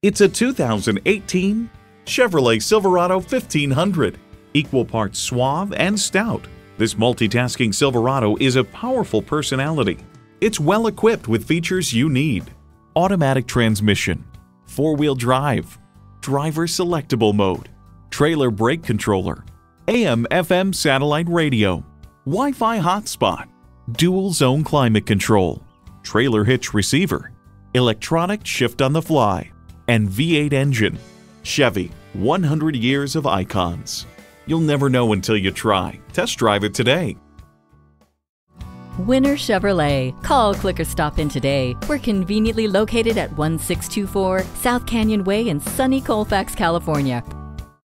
It's a 2018 Chevrolet Silverado 1500. Equal parts suave and stout, this multitasking Silverado is a powerful personality. It's well equipped with features you need. Automatic transmission, four-wheel drive, driver selectable mode, trailer brake controller, AM-FM satellite radio, Wi-Fi hotspot, dual zone climate control, trailer hitch receiver, electronic shift on the fly, and V8 engine. Chevy, 100 years of icons. You'll never know until you try. Test drive it today. Winner Chevrolet. Call, click, or stop in today. We're conveniently located at 1624 South Canyon Way in sunny Colfax, California.